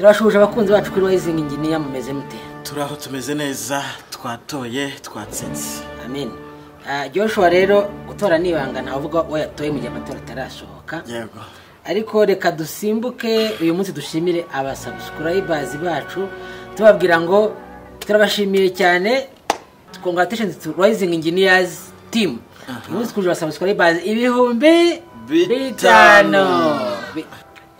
turabashuje abakunzi bacu kuri wayizingi inginiya mumeze mute? Turi aho tumeze neza twatoye twatsinze. Amen. Ah, joshua rero gutora ni ibanga ntavuga uwo yatoye mu gihe amatora atarashoboka yego. Ariko reka dusimbuke uyu munsi dushimire abasabusurayibazi bacu. Tubabwira ngo turabashimiye cyane. Congratulations to rising engineers team. Uyu munsi twuje abasabusurayibazi ibihumbi Bitanu.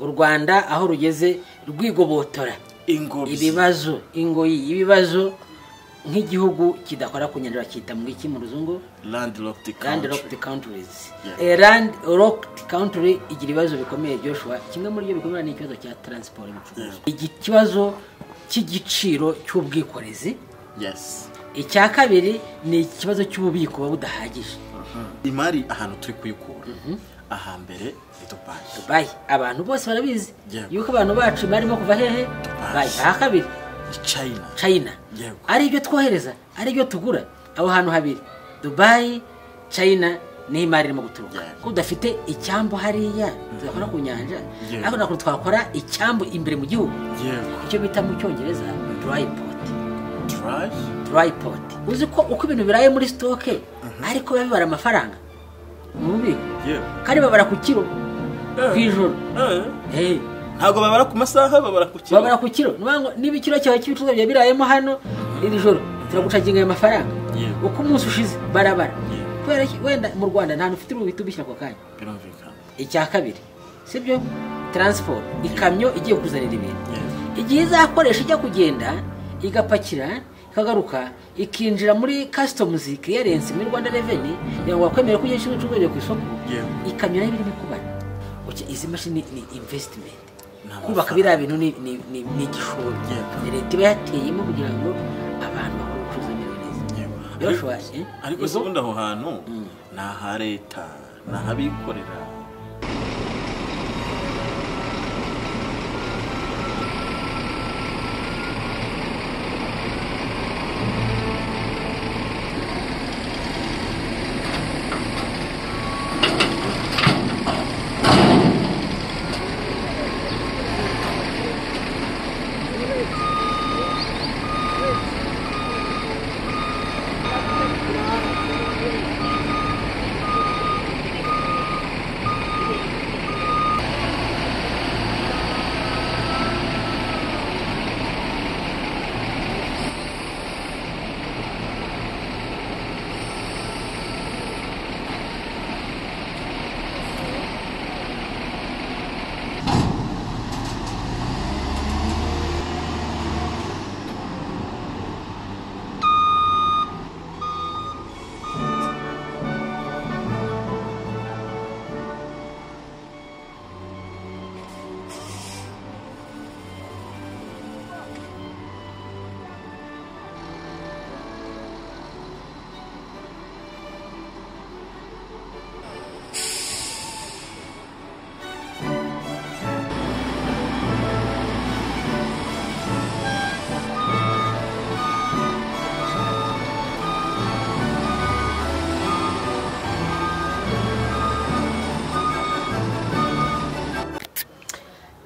U rwanda aho rugeze rwigobotora. Ibibazo ingoyi ibibazo nk'igihugu kidakora ku nyanja bakita mu iki mu ruzungu? Landlocked land country. Locked countries. Yeah. a land locked country igira ibibazo bikomeye Joshua. Kimwe muri byo bikomeye ni ikibazo cya transport y'ibicuruzwa iki kibazo cy'igiciro cy'ubwikorezi. Yes. Icya kabiri ni ikibazo cy'ububiko buba budahagije. Imari ahantu turi kuyikura. Ahambere ni dubayi Dubai. Abantu bose barabizi yuko abantu bacu barimo kuva hehe? Dubai. Aha kabiri. Ni china. China. Ari ibyo twohereza ari ibyo tugura. Aho hantu habiri. Dubai China ni ho imari irimo guturuka. Ko udafite icyambu hariya tudakora ku nyanja. Ariko ntabwo twakora icyambu imbere mu gihugu. Icyo bita mu cyongereza dry port dry? Port uzi ko uko ibintu biraye muri sitoke ariko biba bibara amafaranga. Mu bubiko yego kandi babara ku kiro? Ku ijoro? Eh, Eh, ntabwo babara ku masaha babara ku kiro. Babara ku kiro? Niba ikiro cyawe cy'ibicuruzwa byawe birayemo hano iri joro turagucaginga ayo mafaranga. Uko umunsi ushize? Barabara. Kubera wenda mu rwanda nta ufite uruhu uhita ubishyira ako kanya. Icya kabiri sibyo? Taransiporo ikamyo igiye kuzanira ibintu. Igihe izakoresha ijya kugenda igapakira ikagaruka ikinjira muri kasitomuzi kiriyarensi muri rwanda reveni ngo bakwemere ko ugiye ibicuruzwa ku isoko ikamyo na yo irimo kubara. Izi mashini ni invesitimenti Ni kubaka biriya bintu ni- igishoro. Leta iba yateyemo kugira ngo abantu bakore ubucuruzi neza. Ariko- eh? se ubundi aho hantu ni aha leta ni ahabikorera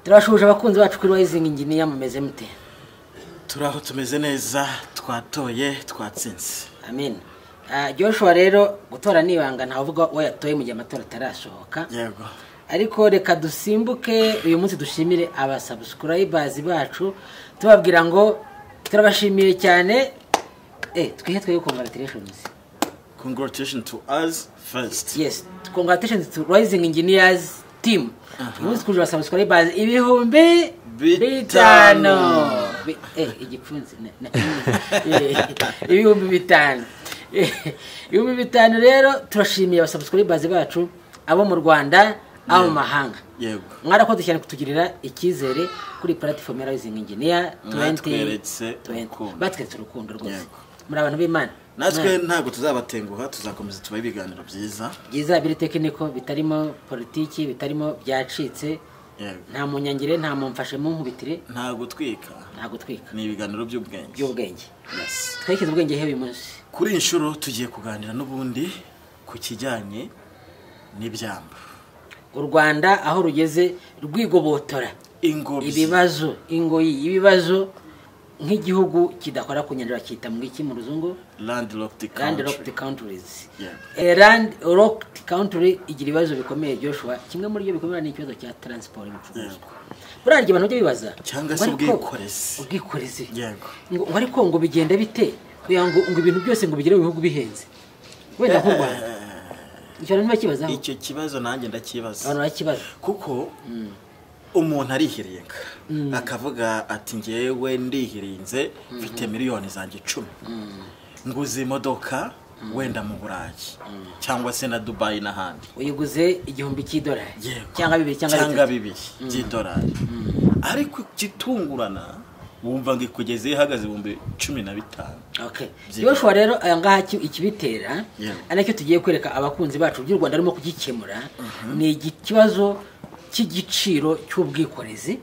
turabashuje abakunzi bacu kuri wayizingi inginiya mumeze mute? Turi aho tumeze neza twatoye twatsinze. Amen. Ah, joshua rero gutora ni ibanga ntavuga uwo yatoye mu gihe amatora atarashoboka yego. Ariko reka dusimbuke uyu munsi dushimire abasabusurayibazi bacu. Tubabwira ngo turabashimiye cyane. Eh twihe twebwe congratulations. Congratulations to us first. Yes congratulations to rising engineers. Team. Uyu munsi twuje abasabusurayibazi ibihumbi Bitanu. Bi- eh igipfunsi ibihumbi bitanu. Eh, ibihumbi bitanu rero turashimiye abasabusurayibazi bacu abo mu rwanda abo mu mahanga. Mwarakoze cyane kutugirira icyizere kuri platform ya rising engineer 20 Mwatweretse 20. urukundo. batweretse urukundo rwose. Muri abantu b'imana. Natwe ntabwo tuzabatenguha tuzakomeza tubahe ibiganiro byiza. Byiza biri tekiniko bitarimo politiki bitarimo byacitse. Nta munyangire nta mumfashe munkubitire. Nta gutwika nta gutwika ni ibiganiro by'ubwenge. By'ubwenge. Twerekeze ubwenge he uyu munsi kuri iyi nshuro tugiye kuganira n'ubundi ku kijyanye n'ibyamba u rwanda aho rugeze rwigobotora ingobyi. Ibibazo ingoyi ibibazo. Nk'igihugu kidakora ku nyanja bakita mu iki mu ruzungu? Landlocked land locked countries. Land locked country igira ibibazo bikomeye Joshua. Kimwe muri byo bikomeye ni ikibazo cya transport y'ibicuruzwa buriya abantu bajya bibaza. Cyangwa se ubwikorezi. ubwikorezi. Yego. ngo ariko ngo bigenda bite? Kugira ngo ngo ibintu byose ngo bigere mu bihugu bihenze. Wenda nk'u Rwanda. Icyo abantu bakibazaho icyo kibazo nanjye ndakibaza. Abantu barakibaza kuko umuntu arihiringa akavuga ati ngewe ndihirinze mfite miliyoni zanjye icumi. Nguze imodoka wenda mu burayi. Cyangwa se na dubayi n'ahandi. Uyiguze igihumbi cy'idolari? Cyangwa bibiri cyangwa bibiri by'idolari. Ariko igitungurana wumva ngo ikugeze ihagaze ibihumbi cumi na bitanu. Joshua rero aya ngaha ki- ikibitera ari na cyo tugiye kwereka abakunzi bacu by'u Rwanda arimo kugikemura ni ikibazo cy'igiciro cy'ubwikorezi.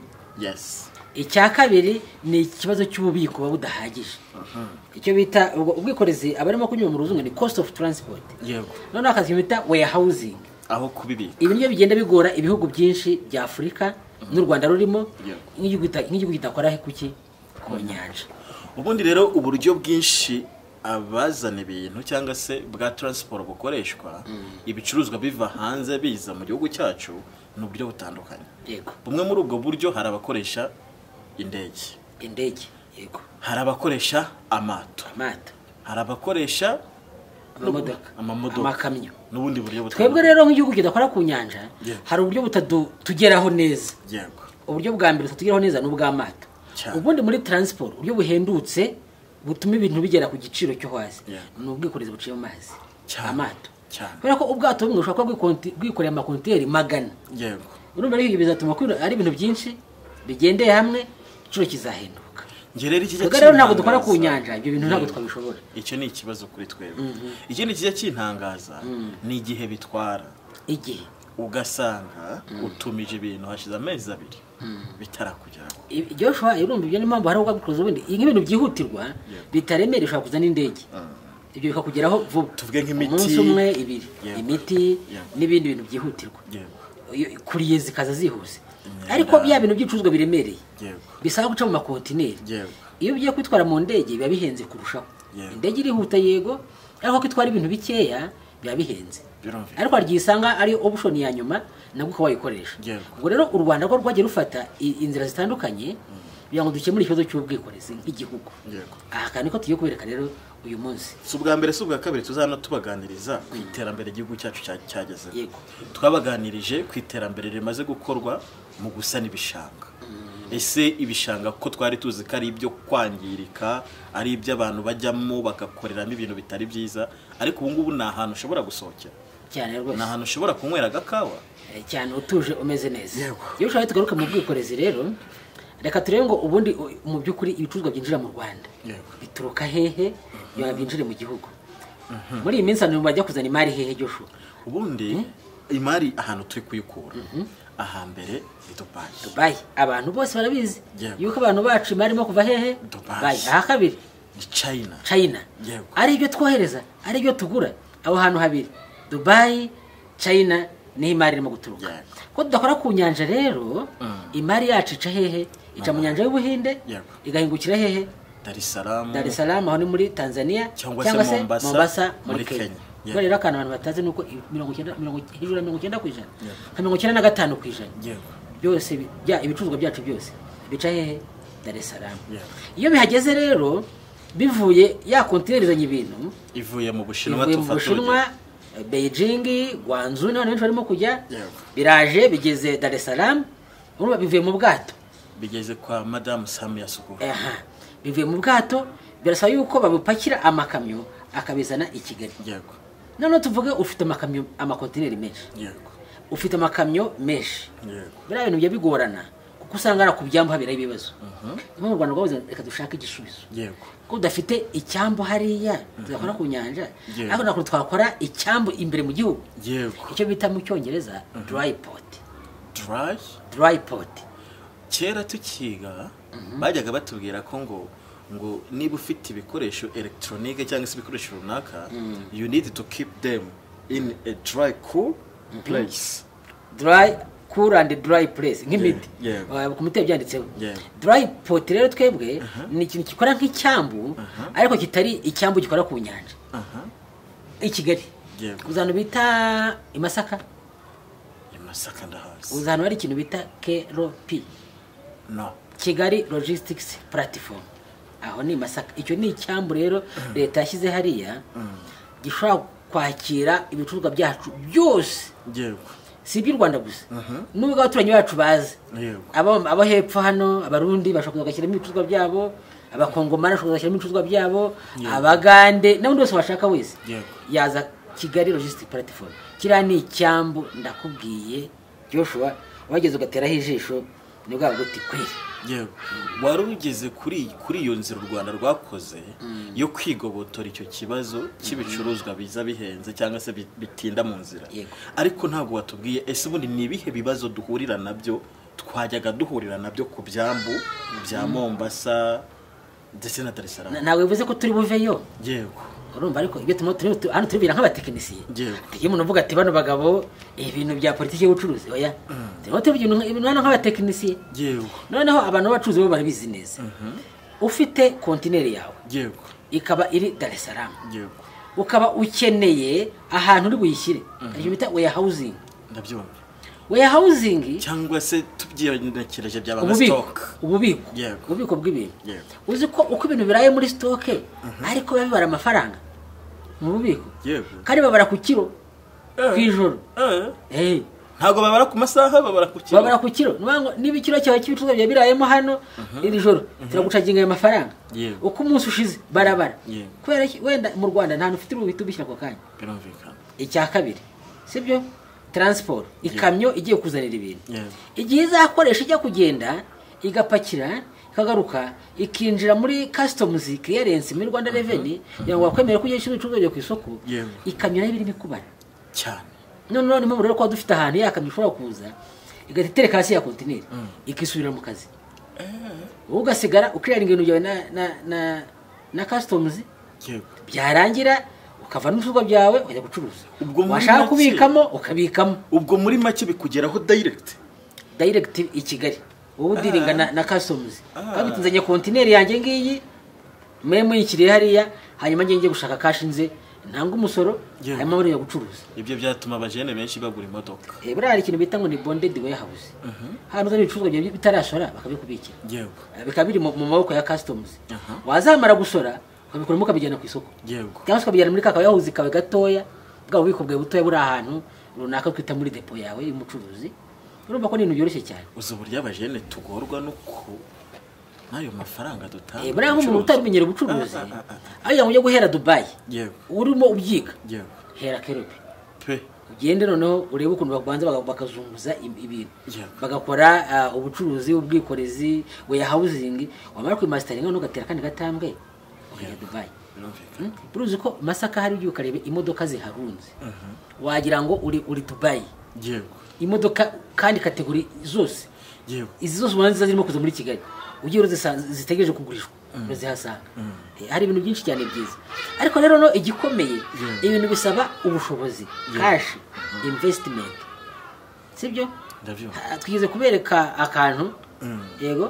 Icya kabiri ni ikibazo cy'ububiko buba budahagije. Icyo bita ubwikorezi abarimo kunyura mu ruzungu ni cost of transport. Noneho akazi bita warehousing. Aho kubibika. Ibi ni byo bigenda bigora ibihugu byinshi bya afurika n'u rwanda rurimo nk'igihugu kidakora kuki ku nyanja. Ubundi rero uburyo bwinshi abazana ibintu cyangwa se bwa taransiporo bukoreshwa ibicuruzwa biva hanze biza mu gihugu cyacu ni uburyo butandukanye. Yego. Bumwe muri ubwo buryo hari abakoresha indege. Indege. Yego. Hari abakoresha amato. Amato. Hari abakoresha amamodoka. amakamyo. N'ubundi buryo twebwe rero nk'igihugu kidakora ku nyanja hari uburyo butatugeraho neza. Yego. Uburyo bwa mbere butatugeraho neza ni ubw'amato. Ubundi muri taransiporo uburyo buhendutse butuma ibintu bigera ku giciro cyo hasi. Ni ubwikorezi buciye mu mazi. Amato. Kubera ko ubwato bumwe bushobora kuba bwikoreye amakonteri magana. Yego. Urumva rero bizatuma ari ibintu byinshi bigendeye hamwe igiciro kizahenduka njye rero ntabwo dukora ku nyanja ibyo bintu ntabwo twabishobora. Icyo ni ikibazo kuri twebwe. Ikindi kijya kintangaza ni igihe bitwara. Igihe. Ugasanga utumije ibintu hashize amezi abiri. Bitarakugeraho. I- Joshua urumva ibyo? Ni impamvu hari ubwabucuruzi ubundi. Iyi nk'ibintu byihutirwa bitaremera ushobora kuza n'indege ibyo bikakugeraho vuba. Tuvuge nk'imiti. umunsi umwe ibiri. Imiti n'ibindi bintu byihutirwa. Kuriye zikaza zihuse. Ariko bya bintu by'ibicuruzwa biremereye. Bisaba guca mu makontineri. Iyo ugiye kwitwara mu ndege biba bihenze kurushaho. Indege irihuta yego. Ariko ko itwara ibintu bikeya biba bihenze. Ariko hari igihe usanga ari option ya nyuma nabwo ukaba wayikoresha. Ubwo rero u rwanda rwo rwagiye rufata inzira zitandukanye kugira ngo dukemure ikibazo cy'ubwikorezi nk'igihugu. Aha kandi niko tugiye kubereka rero uyu munsi. Si ubwa mbere si ubwa kabiri tuzana tubaganiriza ku iterambere igihugu cyacu cya- cyagezeho twabaganirije ku iterambere rimaze gukorwa mu gusana ibishanga. Ese ibishanga ko twari tuzi ko ari ibyo kwangirika ari ibyo abantu bajyamo bagakoreramo ibintu bitari byiza ariko ubu ngubu ni ahantu ushobora gusohokera. Cyane rwose. Ni ahantu ushobora kunywera agakawa. Eh, cyane utuje umeze neza. Iyo ushaka tugaruka mu bwikorezi rero reka turebe ngo ubundi mu by'ukuri ibicuruzwa byinjira mu rwanda. Bituruka hehe? Ngo byinjire mu gihugu. Muri iyi minsi abantu bajya kuzana imari hehe Joshua? Ubundi imari ahantu turi kuyikura. Ahambere ni dubayi dubayi abantu bose barabizi yuko abantu bacu imari irimo kuva hehe? Dubai. aha kabiri. Ni china. China. Ari ibyo twohereza ari ibyo tugura. Aho hantu habiri. Dubayi china ni ho imari irimo guturuka. Ko tudakora ku nyanja rero imari yacu ica hehe? Ica mu nyanja y'ubuhinde igahingukira hehe? Dar es salaam. Aho ni muri tanzania Cyangwa se Mombasa, muri kenya. Ubwo rero akantu abantu batazi ni uko hejuru ya mirongo icyenda ku ijana. Nka mirongo icyenda na gatanu ku ijana. Byose ibicuruzwa byacu byose bica hehe? Dar es salaam. Iyo bihageze rero bivuye ya kontinerizanye ibintu ivuye mu bushinwa beijing gwanzu n'abantu benshi barimo kujya. Biraje bigeze dar es salaam bivuye mu bwato. Bigeze kwa madamu samia sukuru bivuye mu bwato birasaba yuko babipakira amakamyo akabizana i kigali. Yego. Noneho tuvuge ufite amakamyo amakontineri menshi. Yego. Ufite amakamyo menshi. Biriya bintu bijya bigorana kuko usanga ku byambu haberaho ibibazo. Niyo mu rwanda rwabuze reka dushake igisubizo. Ko udafite icyambu hariya tudakora ku nyanja ariko ntabwo twakora icyambu imbere mu gihugu. Icyo bita mu cyongereza dry port. Dry port. Kera tukiga bajyaga batubwira ko ngo ngo niba ufite ibikoresho elegitoronike cyangwa se ibikoresho runaka you need to keep them in a dry cool place. Dry cool and dry place. Nk'imiti. Uh, ku miti byanditseho dry pot. Rero twebwe ni ikintu gikora nk'icyambu ariko kitari icyambu gikora ku nyanja. Aha i kigali. Ahantu bita i masaka. I masaka ndahazi uzi ahantu hari ikintu bita keropi. No. Kigali logistics platform. Aho ni masaka. Icyo ni icyambu rero leta yashyize hariya gishobora kwakira ibicuruzwa byacu byose. Si iby'u rwanda gusa. N'ubwo abaturanyi bacu bazi. Abo hepfo hano abarundi bashobora bagashyiramo ibicuruzwa byabo abakongomani bashobora kuza bagashyiramo ibicuruzwa byabo abagande n'undi wese washaka wese yaza kigali logistic platform. Kiriya ni icyambu ndakubwiye joshua wageze ugateraho ijisho ni bwa buti kweri wari ugeze kuri kuri iyo nzira u rwanda rwakoze yo kwigobotora icyo kibazo cy'ibicuruzwa biza bihenze cyangwa se bi- bitinda mu nzira. Yego. ariko ntabwo watubwiye ese ubundi ni ibihe bibazo duhurira na byo twajyaga duhurira na byo ku byambu bya mombasa ndetse na salaam? Ntabwo bivuze ko turi buveyo? Yego. Urumva ariko ibyo hano turibwira nk'abatekinisiye. Iyo umuntu uvuga ati bano bagabo ibintu bya politiki y'ubucuruzi oya. Turimo tubigira ibintu hano nk'abatekinisiye. Noneho abantu b'abacuruzi bo barabizi neza. Ufite kontineri yawe ikaba iri dar es salaam. Yego ukaba ukeneye ahantu uri buyishyire. Aricyo bita warehousing. Ndabyumva warehousing? Cyangwa se tubyirekereje byaba nka stock. Ububiko. Ububiko bw'ibintu. Uzi ko uko ibintu biraye muri stoke ariko biba bibara amafaranga? Mu bubiko. Kandi babara ku kiro? Ku ijoro? Eh, Eh, ntabwo babara ku masaha babara ku kiro. Babara ku kiro. Niba ikiro cyawe cy'ibicuruzwa byawe birayemo hano iri joro turagucaginga ayo mafaranga uko umunsi ushize barabara. Kubera ko wenda mu rwanda nta ufite uruhita ubishyira ako kanya? Icya kabiri. Sibyo? Taransiporo ikamyo igiye kuzanira ibintu. Igihe izakoresha ijya kugenda igapakira ikagaruka ikinjira muri kasitomuzi kiriyarensi muri rwanda reveni kugira ngo bakwemere ko ugiye gushyira ibicuruzwa ku isoko ikamyo na yo birimo ikubara cyane. Noneho ni mpamvu rero kuba dufite ahantu ya kamyo ishobora kuza igahita itereka hasi ya kontineri ikisubira mu kazi. Wowe ugasigara ukiriyaringa ibintu byawe na na na na kasitomuzi byarangira ukavana ibicuruzwa byawe ukajya gucuruza. Washaka kubikamo ukabikamo. Ubwo muri make bikugeraho direct. Direct i kigali. Wowe udiringa na, na customs. Ah. kandi tuzanye kontineri yanjye ngiyi mwe muyikiriye hariya hanyuma njye gushaka kashi nze ntanga umusoro hanyuma buriya gucuruza. Ibyo byatuma abajene benshi bagura imodoka. Eh, buriya hari ikintu bita ngo ni bonded warehouse. Hano uzana ibicuruzwa byawe bitarasora bakabikubikira. Eh, bikaba biri mu maboko ya customs. Aha. wazamara gusora ukabikuramo ukabijyana ku isoko. Yego. Cyangwa se ukabijyana muri ka kayahuzi kawe gatoya bwa bubiko bwawe butoya buri ahantu runaka twita muri depo yawe y'umucuruzi urumva ko ni ibintu byoroshye cyane. Uzi uburyo abajene tugorwa nuko n'ayo mafaranga dutanga Eh, buriya nk'umuntu ubucuruzi. utabimenyera ubucuruzi Ah, ah, ah, aho ngo ujye guhera dubayi yego. Urimo ubyiga. Yego. Hera keropi pe. Ugende noneho urebe ukuntu babanza bakazunguza ibintu. Bagakora ubucuruzi ubwikorezi weyahawuzingi wamara kwimasitaringa noneho ugatera akandi gatambwe. Ukajya dubayi birumvikana. Hmm? uruzi ko masaka hari ugiye ukareba imodoka ziharunze? Wagira ngo uri uri dubayi yego. Imodoka kandi kategori zose? Yego. Izi zose ubona nziza zirimo kuza muri kigali. Ugiye zitegereje kugurishwa. Urazihasanga Eh, hari ibintu byinshi cyane byiza. Ariko rero no igikomeye ibintu bisaba ubushobozi. Kashi invesitimenti sibyo? Twigeze kubereka akantu? Yego.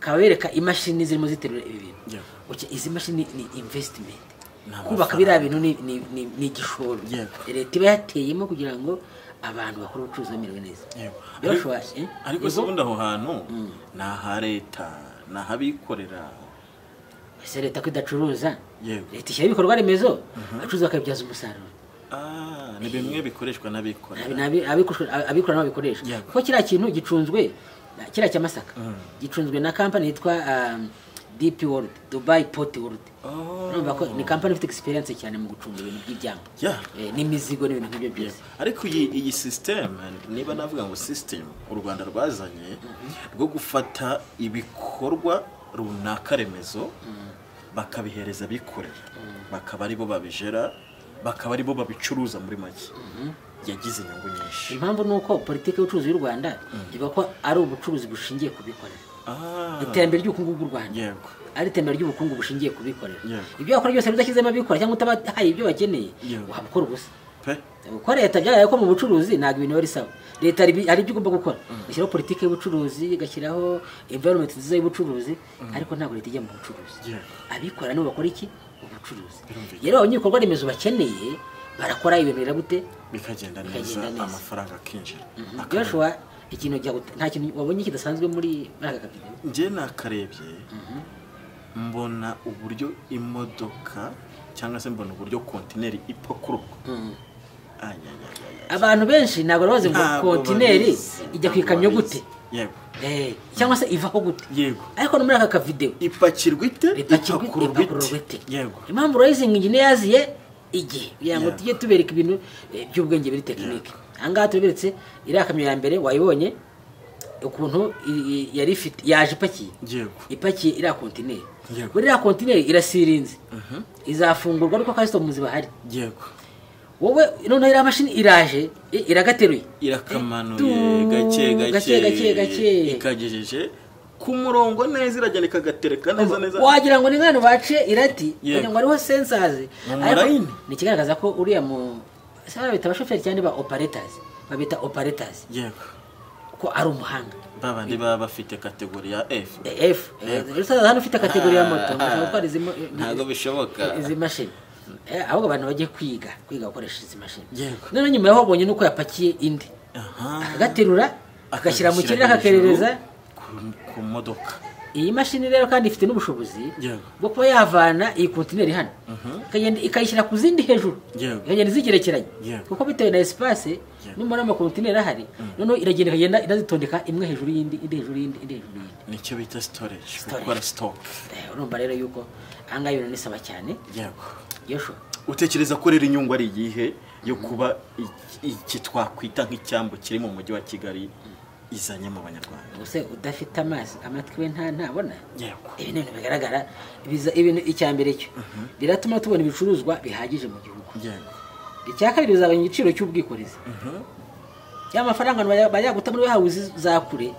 Kabereka imashini zirimo ziterura ibi bintu. Izi mashini ni invesitimenti Ni kubaka biriya bintu ni- igishoro. Leta iba yateyemo kugira ngo abantu bakore ubucuruzi bamerewe neza. Ariko- eh? se ubundi aho hantu ni aha leta ni ahabikorera ese leta ko idacuruza? Leta ishyiraho ibikorwa remezo? Abacuruzi bakabibyaza umusaruro. Ah, ni bimwe bikoreshwa n'abikorera Abi- nabi- abikora abikora n'ababikoresha kuko kiriya kintu gicunzwe kiriya cya masaka. Gicunzwe na kampani yitwa um, dp world dubai port world. Oh. ni kampani ifite experience cyane mu gucunga ibintu by'ibyambu. Eh, n'imizigo n'ibintu nk'ibyo byose. Ariko iyi iyi sisiteme niba navuga ngo sisiteme u rwanda rwazanye rwo gufata ibikorwa runaka remezo bakabihereza abikorera. Bakaba ari bo babijera bakaba ari bo babicuruza muri make. Yagize inyungu nyinshi. Impamvu ni uko politiki y'ubucuruzi y'u rwanda ivuga ko ari ubucuruzi bushingiye ku bikorera. Ah, iterambere ry'ubukungu bw'u rwanda. Ari iterambere ry'ubukungu bushingiye ku bikorera. Ibyo wakora byose udashyizemo abikora cyangwa utabahaye ibyo bakeneye ukora ubusa. Kuko leta byabaye ko mu bucuruzi ntabwo ibintu biba ari sawa leta hari ibyo igomba gukora. Ishyiraho politiki y'ubucuruzi igashyiraho environment nziza y'ubucuruzi ariko ntabwo leta ijya mu bucuruzi. Abikora nibo bakora iki? Ubucuruzi. Rero abanyabikorwa remezo bakeneye barakora ibintu bira gute? Bikagenda neza amafaranga akinjira. Akaba- joshua ikintu nta kintu wabonye kidasanzwe muri aka kavido? Njye nakarebye mbona uburyo imodoka cyangwa se mbona uburyo kontineri ipakururwa ay. abantu benshi ntabwo bazi ngo kontineri ijya ku ikamyo gute? Yego. Eh, cyangwa se ivaho gute? Yego. Ariko no muri aka kavidewo ipakirwa ite? Ipakururwa ite? Yego. Impamvu rising engineers ye igihe. Kugira ngo tujye tubereka ibintu eh, by'ubwenge biri tekinike ahangaha tuberetse iriya kamyo ya mbere wayibonye ukuntu yari ifite yaje ipakiye. Ipakiye iriya kontineri muri iriya kontineri irasirinze. Izafungurwa ariko kasitomuzi bahari wowe noneho iriya mashini iraje iragateruye. Irakamanuye Tu- gake. gake, gake, gake. ikagejeje. Ku murongo neza iragenda ikagatereka neza neza. wagira ngo ni nk'ahantu baciye irati wagira ngo hariho sensazi. Ni ikigaragaza ko uriya mu ese babita abashoferi cyangwa ba operators? Babita operators. Yego. Ko ari umuhanga. Babandi baba bafite kategori ya f. Eh, F. Urasaza hano ufite kategori ya moto. Izi mo- ntabwo bishoboka. Izi mashini. Eh, ahubwo abantu bajye kwiga kwiga gukoresha izi mashini. Noneho nyuma yaho babonye nuko yapakiye indi akagaterura agashyira mu kirere akakerereza ku- modoka. Iyi mashini rero kandi ifite n'ubushobozi bwo kuba yavana iyi kontineri hano. Ikagenda ikayishyira ku zindi hejuru. Ikagenda izigerekeranya Yego. kuko bitewe na esipase numara amakontineri ahari noneho iragenda ikagenda inazitondeka imwe hejuru y'indi indi hejuru y'indi indi hejuru y'indi. Nicyo bita Storage. gukora stock. Eh, urumva rero yuko ahangaha ibintu nisaba cyane? Yego. Utekereza ko rero inyungu ari iyihe yo kuba iki- iki twakwita nk'icyambu kiri mu mujyi wa kigali? Izanye mu banyarwanda ubuse udafite amazi amatwi we nta ntabona? Ibi ni ibintu bigaragara ibintu icya mbere cyo. Biratuma tubona ibicuruzwa bihagije mu gihugu. Icya kabiri bizagabanya igiciro cy'ubwikorezi. Ya mafaranga bajya- guta muri hawuzi za kure.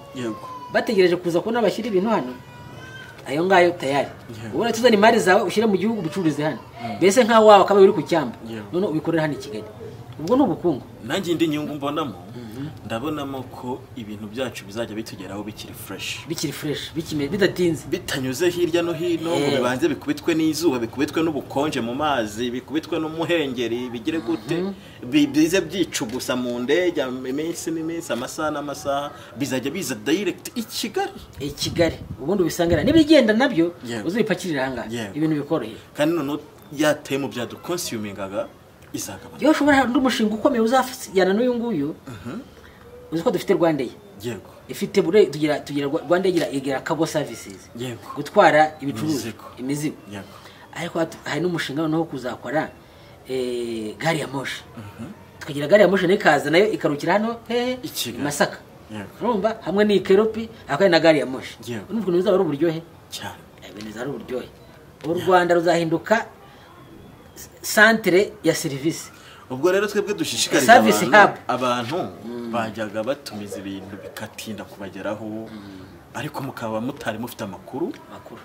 Bategereje kuza kubona bashyira ibintu hano. Ayo ngayo tayari ubona tuzana imari zawe ushyire mu gihugu ubucururize hano. Mbese nk'aho wawe akaba uri ku cyamba none ubikorera hano i kigali. Ubwo ni ubukungu. Nanjye indi nyungu mbonamo ndabonamo ko ibintu byacu bizajya bitugeraho bikiri fresh. Bikiri fureshi bidatinze. Bitanyuze hirya no hino ngo Eh. bibanze bikubitwe n'izuba bikubitwe n'ubukonje mu mazi bikubitwe n'umuhengeri bigire gute? Bi- bize byicugusa mu ndege iminsi n'iminsi amasaha n'amasaha bizajya biza direct i kigali. I kigali. Ubundi ubisangira n'ibigenda na byo Yeah. uzibipakirira ahangaha Yeah. ibintu bikoroheye. Kandi noneho ya temu byadukonsumingaga izagabanuka iyo ushobora undi mushinga ukomeye uzajyana n'uyu nguyu? Uzi ko dufite rwandeya yego. Ifite bure tugira tugira rwanda igira igira kago Yego. gutwara ibicuruzwa. Imizigo. ariko hari n'umushinga noneho kuzakora eh, gari ya moshi. Tukagira gari ya moshi na yo ikaza na yo ikarukira hano hehe I masaka. Urumva? Hamwe n'ikeropi hakaba na gari ya moshi. Yego. urumva ukuntu bizaba ari uburyohe? Cyane. Eh, bizaba ari uburyohe. U rwanda ruzahinduka santere ya serivisi ubwo rero twebwe dushishikariza abantu abantu bajyaga batumiza ibintu bikatinda kubageraho ariko mukaba mutari mufite amakuru. Makuru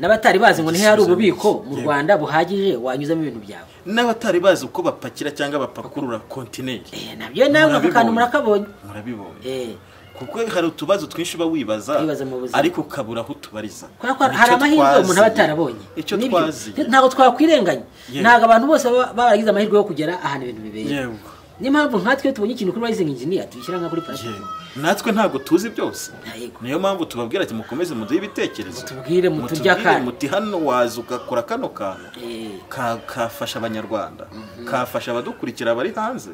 n'abatari bazi ngo hari ububiko mu rwanda buhagije wanyuzamo ibintu byawe? N'abatari bazi uko bapakira cyangwa bapakurura kontineri Eh, na byo nawe aka kantu murakabonye. Murabibonye. Eh, kuko hari utubazo twinshi uba wibaza ariko ukabura aho utubariza. Hari amahirwe umuntu aba atarabonye. Ntabwo twakwirenganya. Ntabwo abantu bose baba baragize amahirwe yo kugera ahantu ibintu bibera niyo mpamvu nkatwe tubonye ikintu kuri rising engineer tubishyira nka kuri platform. Natwe ntabwo tuzi byose. Niyo mpamvu tubabwira ati mukomeze muduhe ibitekerezo Mutubwire, Mutubwire akana. muti hano waza ugakora kano kantu. Ka- kafasha abanyarwanda. Kafasha abadukurikira bari hanze.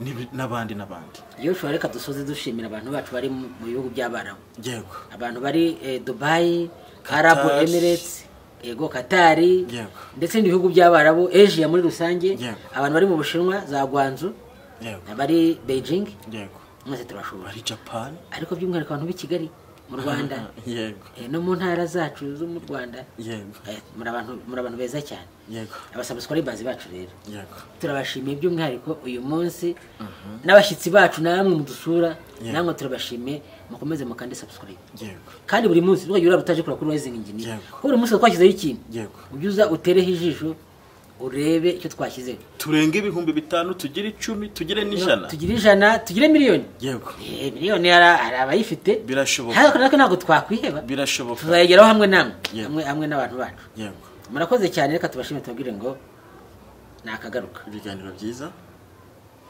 N'ibi- n'abandi n'abandi. Iyo ushobora reka dusoze dushimira abantu bacu bari mu bihugu by'abarabu. Yego. Abantu bari eh, dubayi arabu emirates ego katari Yego. ndetse n'ibihugu by'abarabu asia muri rusange. Yego. abantu bari mu bushinwa za gwanzu. Yego. Abari beijing. Yego. Mwese turashobora. Bari japan. Ariko by'umwihariko abantu b'i kigali. Mu rwanda. Eh, no mu ntara zacu zo mu rwanda eh, muri abantu beza cyane. Yego. Abasabusikorebazi bacu rero. Turabashimiye by'umwihariko uyu munsi n'abashyitsi bacu namwe mudusura namwe turabashimiye mukomeze mukande subscribe. Kandi buri munsi ntukajya urara utaje kureba kuri rising engineer Yego. kuko buri munsi twashyizeho ikintu. Ujye uza utereho ijisho urebe icyo twashyizeho turenga ibihumbi bitanu tugire icumi tugire n'ijana. Tugire ijana tugire miliyoni. Yego. Eh, miliyoni hari abayifite. Birashoboka. natwe ntabwo twakwiheba. Birashoboka. Tuzayigeraho hamwe namwe. Hamwe hamwe n'abantu bacu. Yego. Murakoze cyane reka tubashimire tubabwire ngo ni akagaruka ibiganiro byiza.